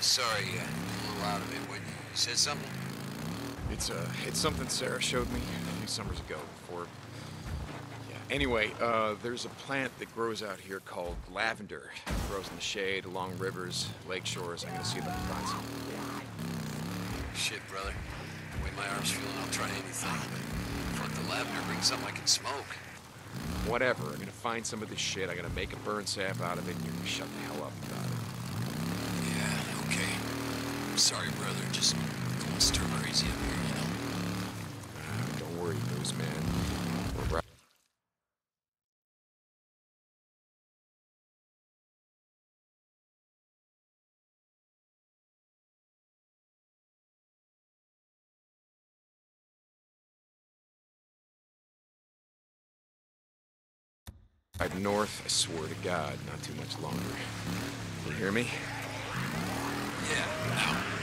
sorry, uh, a little out of it. What, you said something? It's uh, it's something Sarah showed me a few summers ago. Before, yeah. Anyway, uh, there's a plant that grows out here called lavender. It grows in the shade along rivers, lake shores. I'm gonna see if I can find some. Shit, brother. The way my arm's feeling, I'll try anything. But fuck the lavender, bring something I can smoke. Whatever. I'm gonna find some of this shit. I'm gonna make a burn sap out of it, and you're gonna shut the hell up about it. Sorry, brother. Just going stir crazy up here, you know? Uh, don't worry, Booze man. We're right. Right north, I swear to God, not too much longer. You hear me? Yeah, now.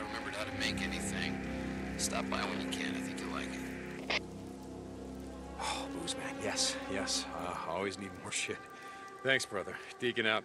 I remembered how to make anything. Stop by when you can. I think you'll like it. Oh, booze man. Yes, yes. Uh, I always need more shit. Thanks, brother. Deacon out.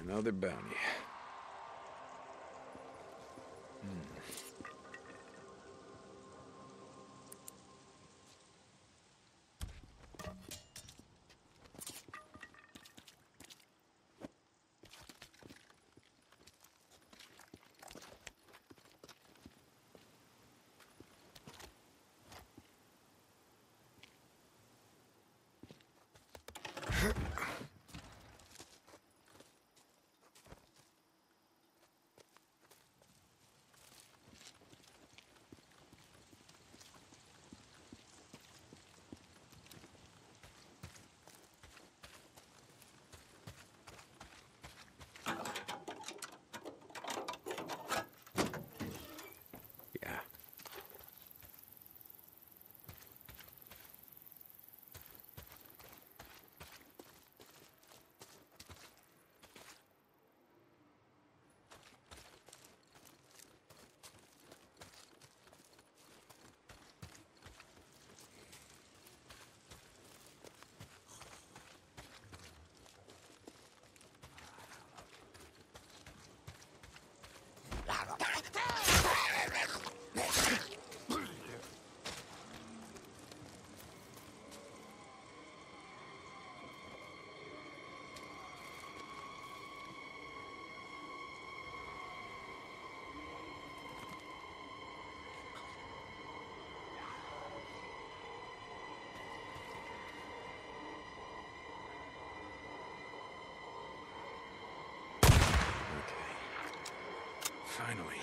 Another bounty. Finally.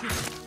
Finally.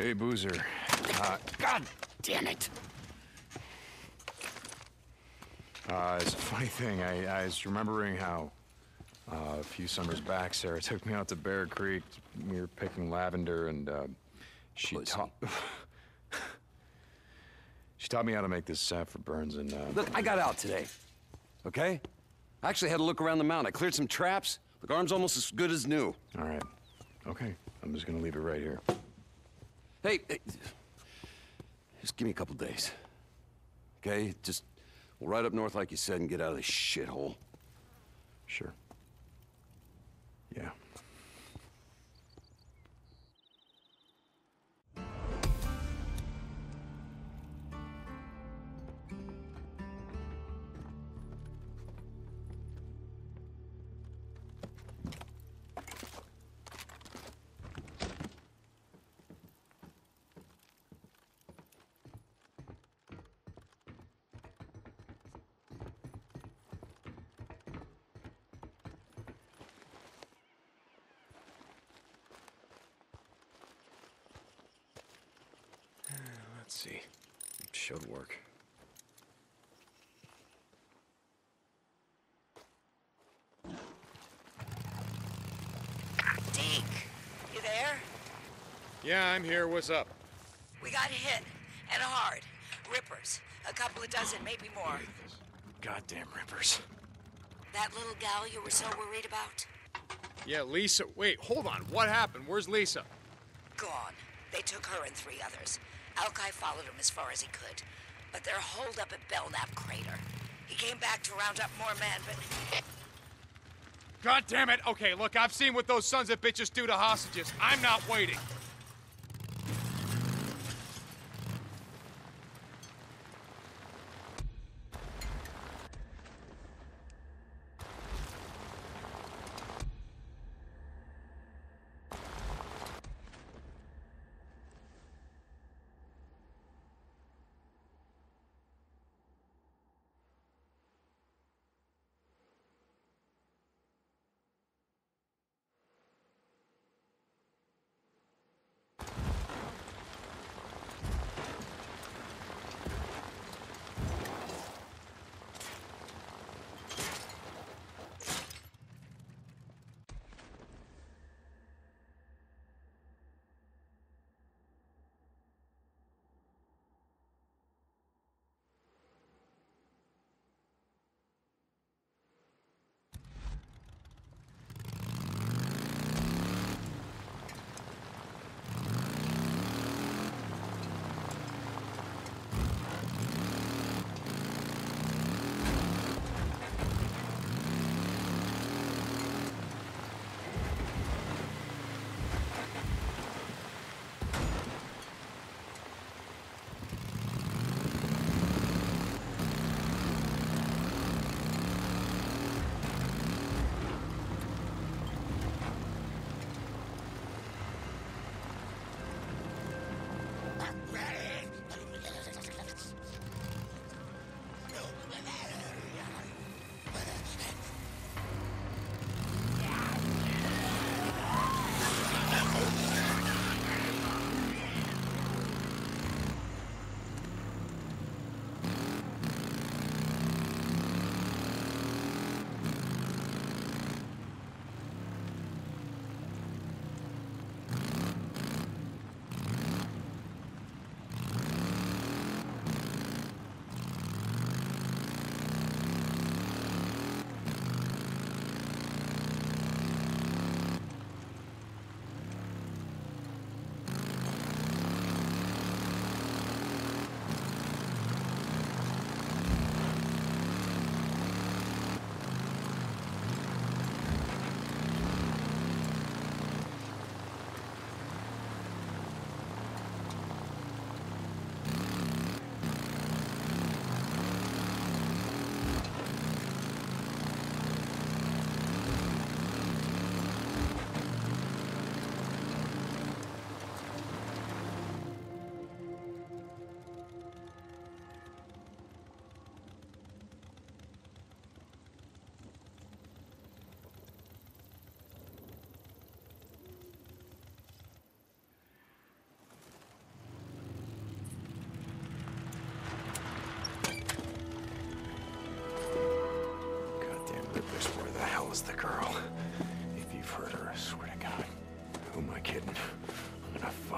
Hey, Boozer. Uh, God damn it! uh, it's a funny thing. I, I was remembering how uh, a few summers back, Sarah took me out to Bear Creek. We were picking lavender, and uh, she taught. she taught me how to make this sap for burns, and uh, Look, I got out today. Okay? I actually had a look around the mountain. I cleared some traps. The arm's almost as good as new. all right, okay. I'm just gonna leave it right here. Hey, hey, just give me a couple days. Okay? Just we'll ride up north like you said and get out of this shithole. Sure. Should work. Deke, you there? Yeah, I'm here. What's up? We got hit, and hard. Rippers. A couple of dozen, maybe more. Goddamn rippers. That little gal you were so worried about? Yeah, Lisa. Wait, hold on. What happened? Where's Lisa? Gone. They took her and three others. Alkai followed him as far as he could. But they're holed up at Belknap Crater. He came back to round up more men, but God damn it! Okay, look, I've seen what those sons of bitches do to hostages. I'm not waiting.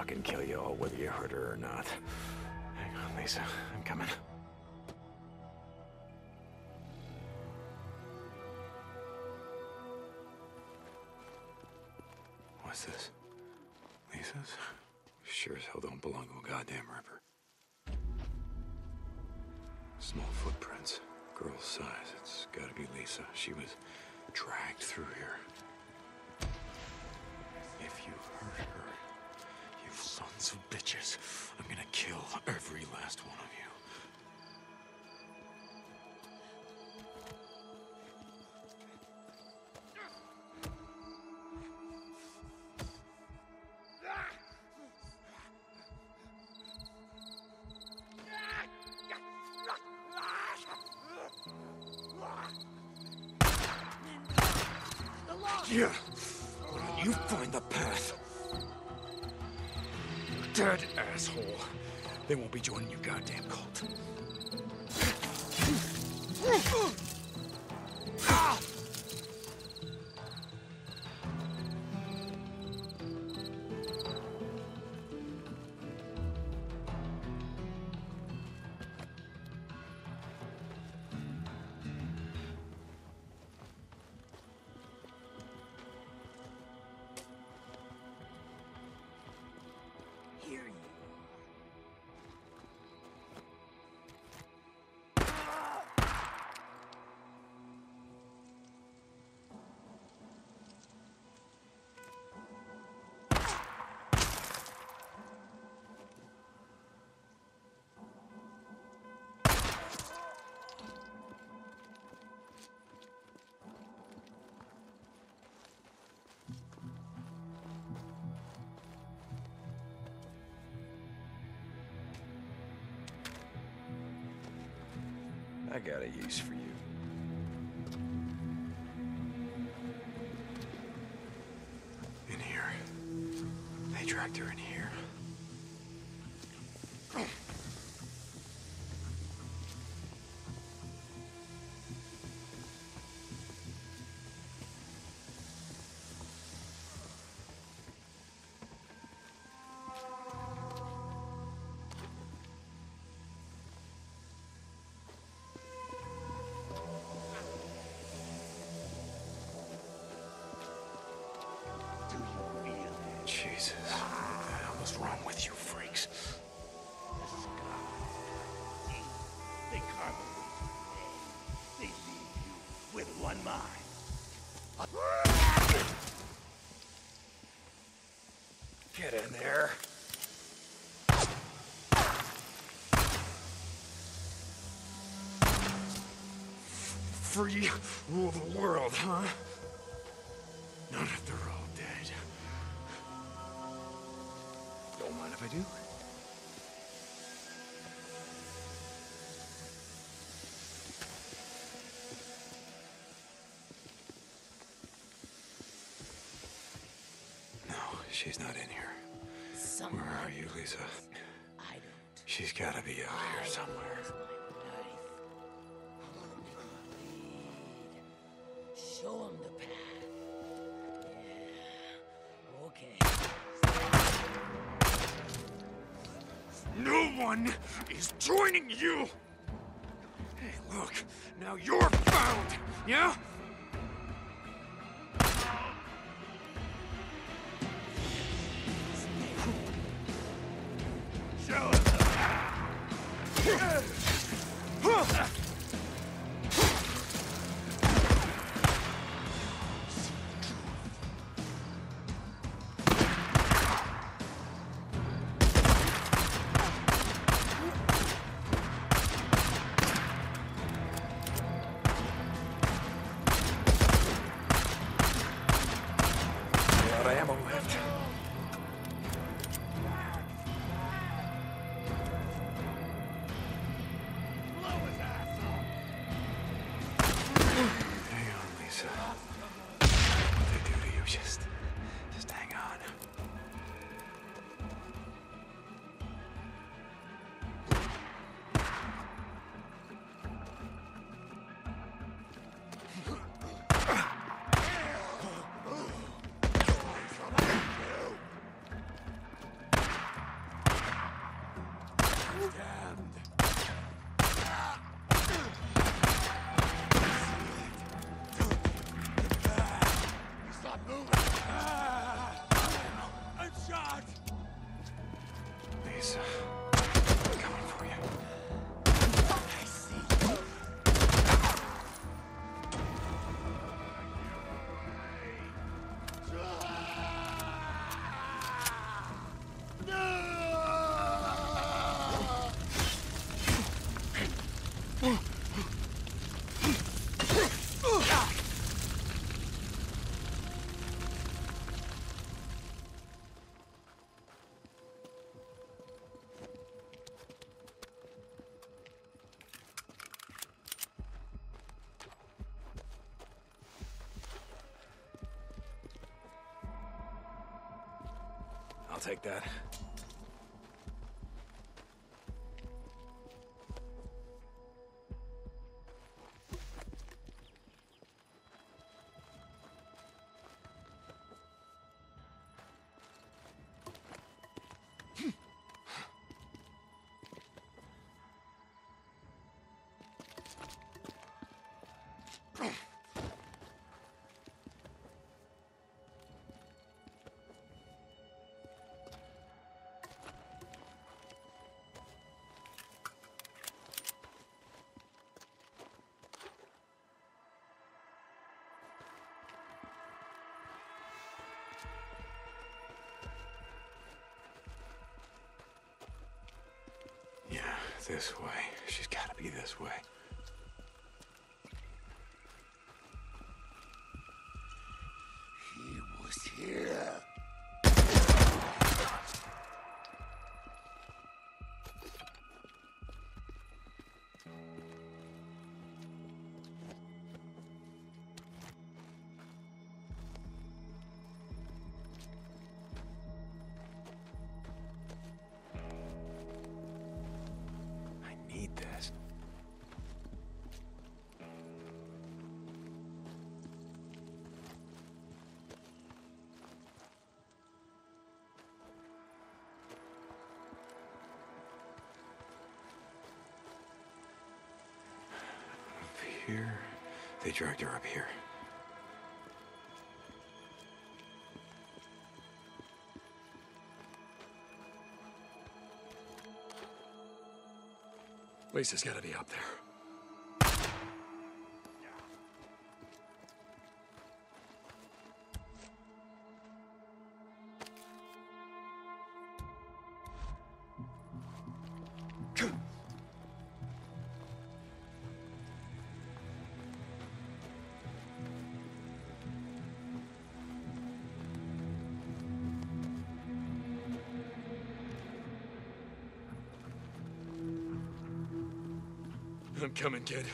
Fucking kill you all whether you heard her or not. Hang on, Lisa. I'm coming. What's this? Lisa's? Sure as hell don't belong to a goddamn river. Small footprints. Girl's size. It's gotta be Lisa. She was dragged through here. If you hurt her, sons of bitches, I'm gonna kill every last one of you. Yeah. Why don't you find the path? Dead asshole. They won't be joining your goddamn cult. I got a use for you. One mind. Get in there. Free rule the world, huh? You, Lisa? I don't. She's gotta be out here somewhere. Where's my knife? Show him the path. Yeah. Okay. No one is joining you! Hey, look, now you're found, yeah? Rodan. I'll take that. This way. She's gotta be this way. character up here. Lisa's gotta be up there. I'm coming, kid.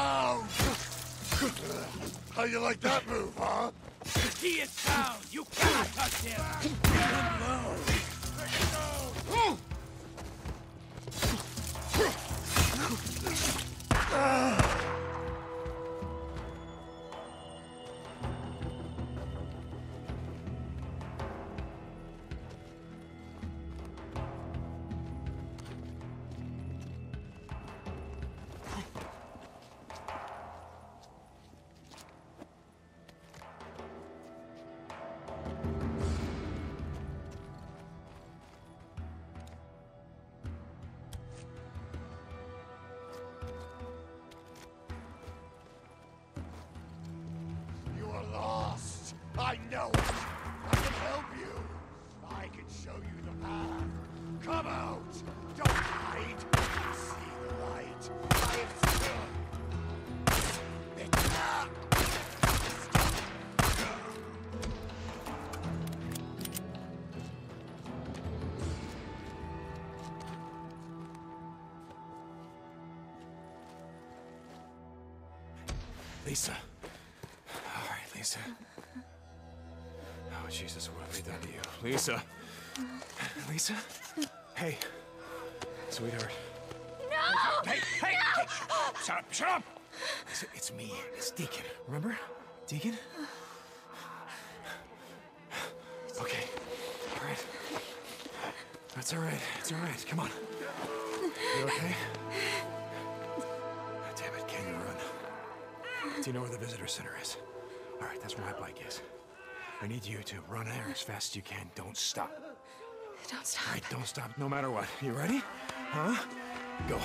Found! How you like that move, huh? Key is found. You cannot touch him. Get him low. No! Hey, hey! hey, Shut up, shut up! Lisa, it's me. It's Deacon. Remember? Deacon? Okay. All right. That's all right. It's all right. Come on. You okay? Damn it, can you run? Do you know where the visitor center is? All right, that's where my bike is. I need you to run there as fast as you can. Don't stop. Don't stop. right, don't stop no matter what. You ready? Huh? Go.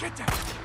Get down,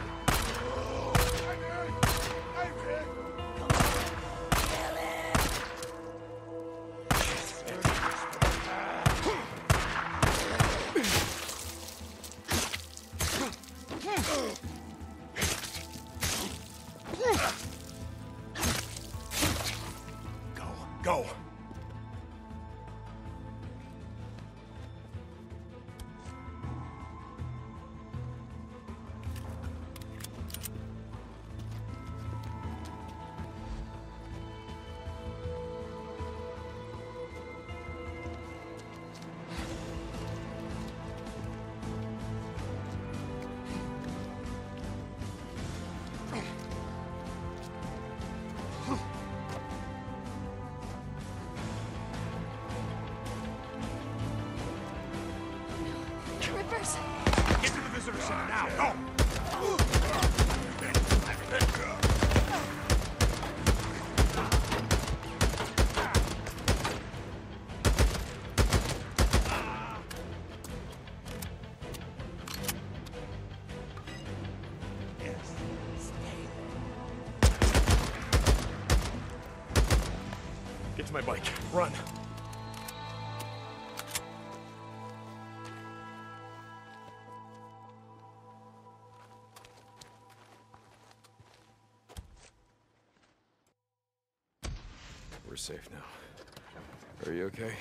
safe now. Are you okay?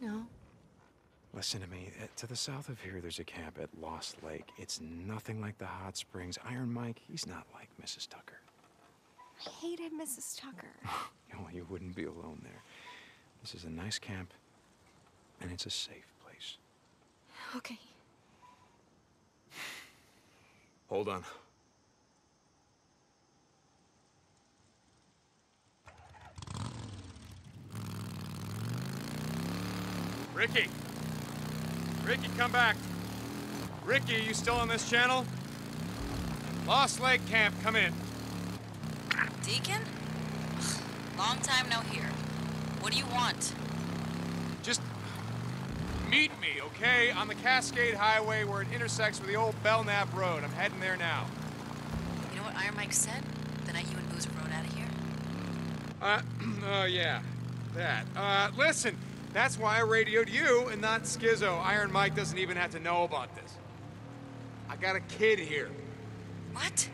No. Listen to me. uh, To the south of here, there's a camp at Lost Lake. It's nothing like the hot springs. Iron Mike, he's not like Mrs. Tucker. I hated Mrs. Tucker. Well, you wouldn't be alone there. This is a nice camp, and it's a safe place. Okay. Hold on. Ricky! Ricky, come back! Ricky, you still on this channel? Lost Lake Camp, come in. Deacon? Long time no hear. What do you want? Just meet me, okay? On the Cascade Highway where it intersects with the old Belknap Road. I'm heading there now. You know what Iron Mike said the night you and Boozer rode out of here? Uh, oh yeah, that. Uh, listen, that's why I radioed you and not Skizzo. Iron Mike doesn't even have to know about this. I got a kid here. What?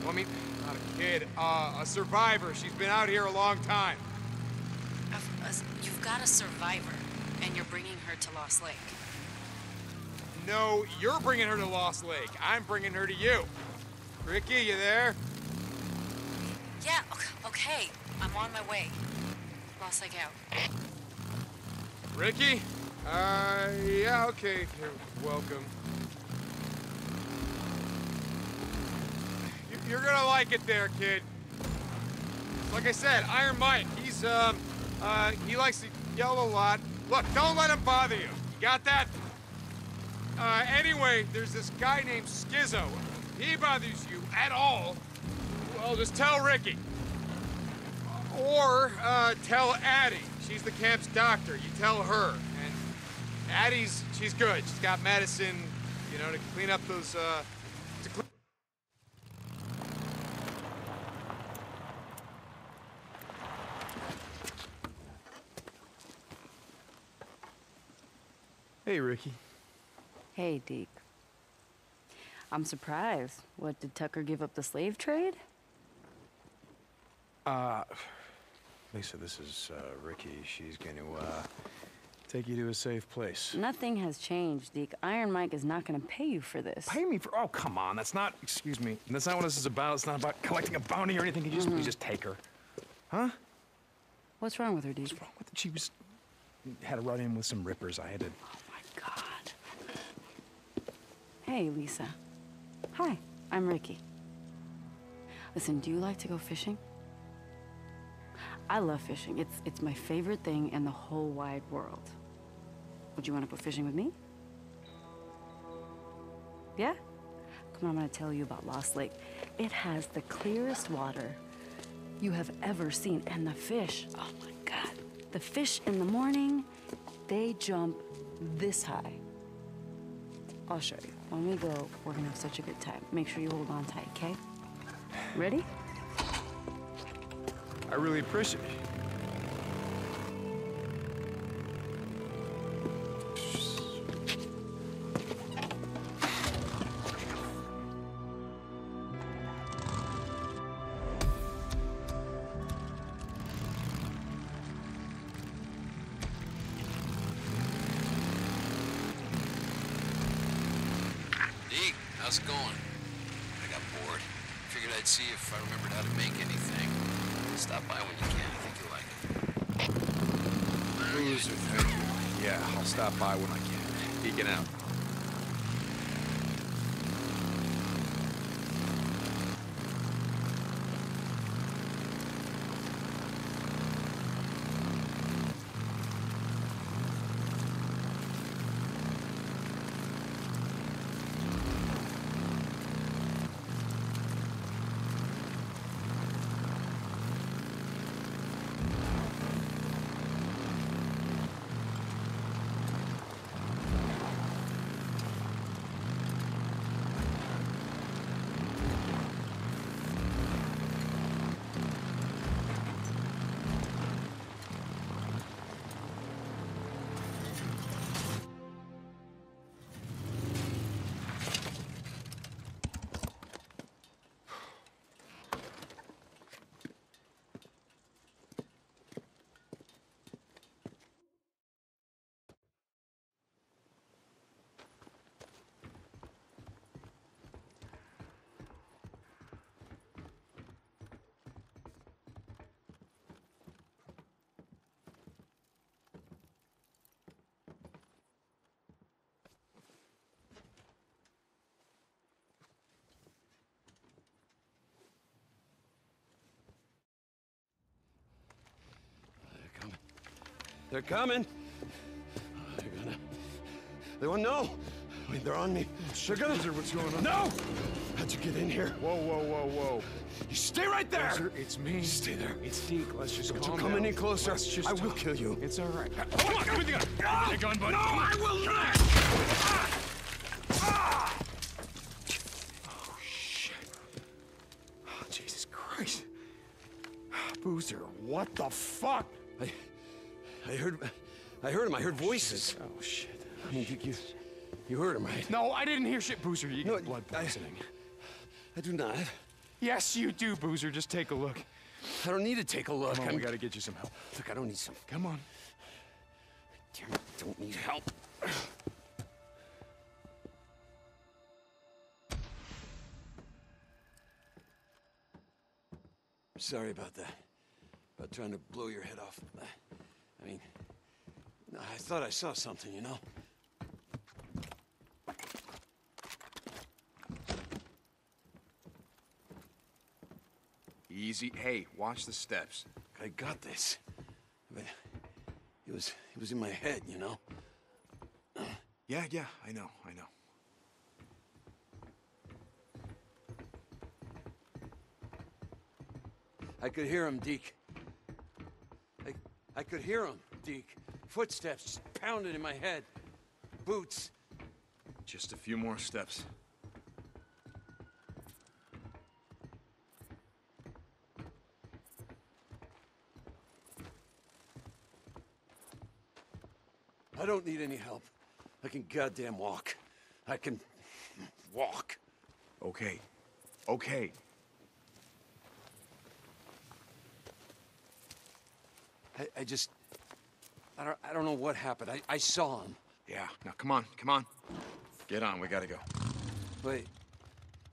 Well, I mean, not a kid, uh, a survivor. She's been out here a long time. A- a- You've got a survivor, and you're bringing her to Lost Lake. No, you're bringing her to Lost Lake. I'm bringing her to you. Ricky, you there? Yeah, ok- okay. I'm on my way. Lost Lake out. Ricky? Uh, yeah, okay. You're welcome. You- You're gonna like it there, kid. Like I said, Iron Mike, he's, um, uh, he likes to yell a lot. Look, don't let him bother you. You got that? Uh, anyway, there's this guy named Skizzo. If he bothers you at all, well, just tell Ricky. Or uh, tell Addie. She's the camp's doctor. You tell her. And Addie's, she's good. She's got medicine, you know, to clean up those, uh, to clean. Hey, Ricky. Hey, Deke. I'm surprised. What, did Tucker give up the slave trade? Uh, Lisa, this is, uh, Ricky. She's going to, uh, take you to a safe place. Nothing has changed, Deke. Iron Mike is not gonna pay you for this. Pay me for. Oh, come on. That's not. Excuse me. That's not what this is about. It's not about collecting a bounty or anything. Can you just please just take her? Huh? What's wrong with her, Deke? What's wrong with it? She was. had a run in with some rippers. I had to. Oh my god. Hey, Lisa. Hi, I'm Ricky. Listen, do you like to go fishing? I love fishing. It's it's my favorite thing in the whole wide world. Would you want to go fishing with me? Yeah? Come on, I'm gonna tell you about Lost Lake. It has the clearest water you have ever seen, and the fish. Oh my god. The fish in the morning, they jump this high. I'll show you. When we go, we're gonna have such a good time. Make sure you hold on tight, okay? Ready? I really appreciate it. How's it going? I got bored. Figured I'd see if I remembered how to make anything. Stop by when you can. I think you'll like it. Boozer, thank you. Yeah, I'll stop by when I can. Deacon out. They're coming. They're gonna. They won't know. I mean, they're on me. They're gonna. Boozer, what's going on? No! How'd you get in here? Whoa, whoa, whoa, whoa. You stay right there! Boozer, it's me. Stay there. It's Deke. Let's just Don't calm you come down. any closer. Let's just I will talk. kill you. It's all right. Come on, give me the gun. Give me the gun, buddy. No, I will not. I heard. I voices. Oh, shit. I mean, you, you, you heard him, right? No, I didn't hear shit, Boozer. You No, got blood I- poisoning. I do not. Yes, you do, Boozer. Just take a look. I don't need to take a look. Come on, I'm- we gotta get you some help. Look, I don't need some. Come on. Damn it, I don't need help. Sorry about that. About trying to blow your head off. I mean, I thought I saw something, you know? Easy. Hey, watch the steps. I got this. But it was it was in my head, you know? Yeah, yeah, I know, I know. I could hear him, Deke. I, I could hear him, Deke. Footsteps just pounding in my head. Boots. Just a few more steps. I don't need any help. I can goddamn walk. I can walk. Okay. Okay. I, I just. I don't, I don't know what happened. I, I saw him. Yeah. Now, come on, come on. Get on, we gotta go. Wait.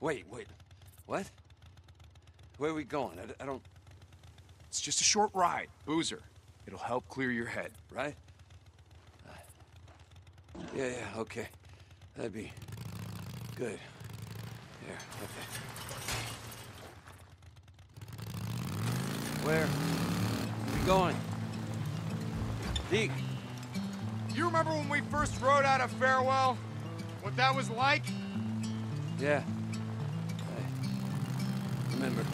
Wait, wait. What? Where are we going? I, I don't. It's just a short ride. Boozer. It'll help clear your head. Right? Uh, yeah, yeah, okay. That'd be good. Here, okay. Where? Are we going? Deke, You remember when we first rode out of Farewell? What that was like? yeah. I remember.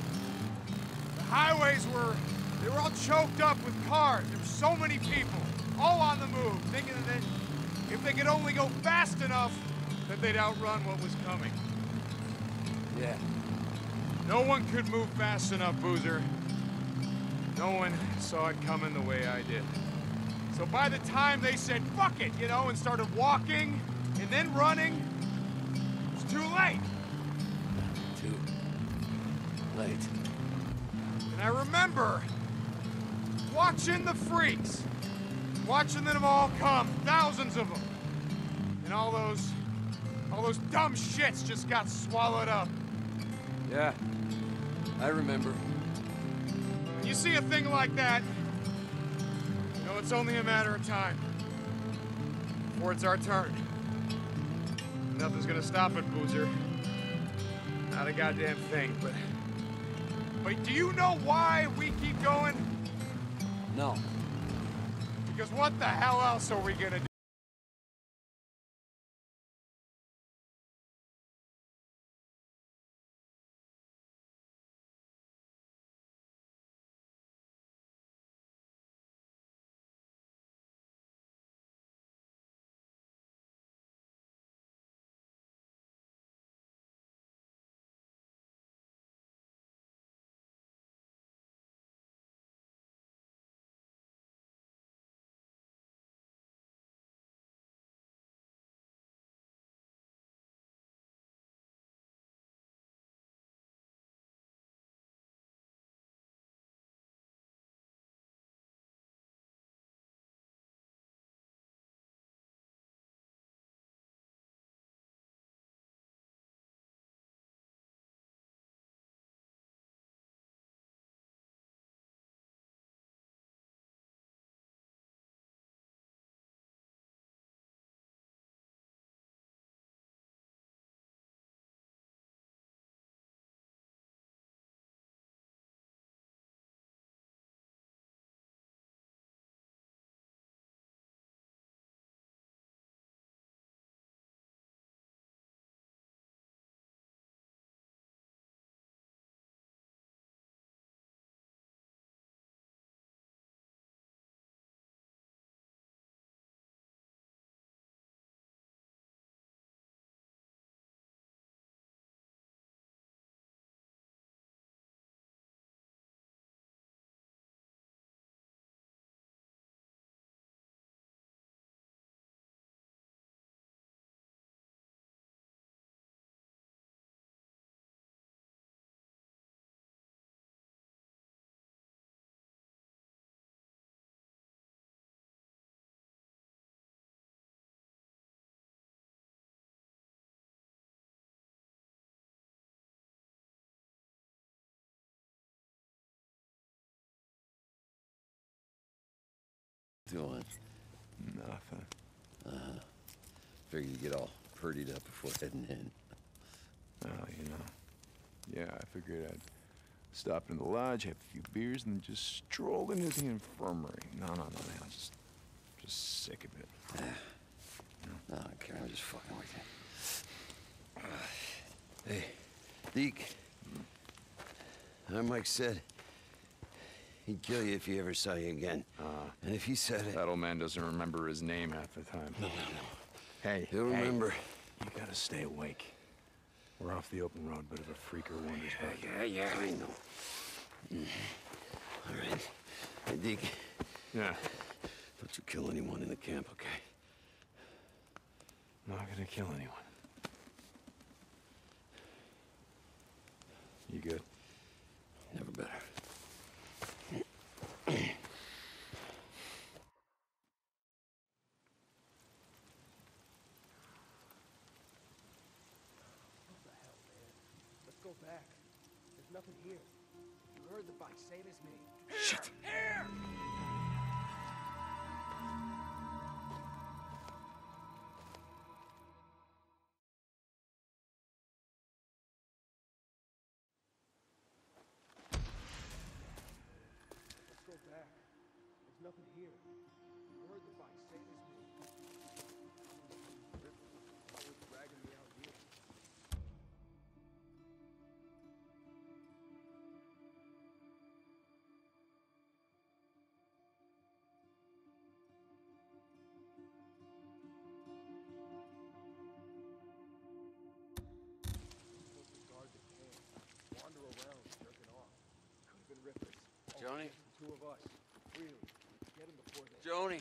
The highways were, they were all choked up with cars. There were so many people, all on the move, thinking that if they could only go fast enough, that they'd outrun what was coming. Yeah. No one could move fast enough, Boozer. No one saw it coming the way I did. So by the time they said, fuck it, you know, and started walking and then running, it was too late. Too late. And I remember watching the freaks, watching them all come, thousands of them. And all those, all those dumb shits just got swallowed up. Yeah. I remember. When you see a thing like that, it's only a matter of time before it's our turn. Nothing's gonna stop it, Boozer. Not a goddamn thing, but. But do you know why we keep going? No. Because what the hell else are we gonna do? Doing? Nothing. Uh, figured you get all purdied up before heading in. Well, you know. Yeah, I figured I'd stop in the lodge, have a few beers, and then just stroll into the infirmary. No, no, no, man. I'm just, just sick of it. Yeah. No, I don't care. I'm just fucking with you. Hey, Deke. How Mike said he'd kill you if he ever saw you again. Uh, and if he said it, that old man doesn't remember his name half the time. No, no, no. Hey, he'll hey, remember. You gotta stay awake. We're off the open road, but of a freaker wanders back. Yeah, yeah, I know. Mm. All right. Hey, Deke. Yeah. Don't you kill anyone in the camp, okay? I'm not gonna kill anyone. You good? Never better. Here. You heard the bike, same as me. Shit. Here! Let's go back. There's nothing here. Could have been rippers. Johnny? Two of us. Really. Get him before they... Joni.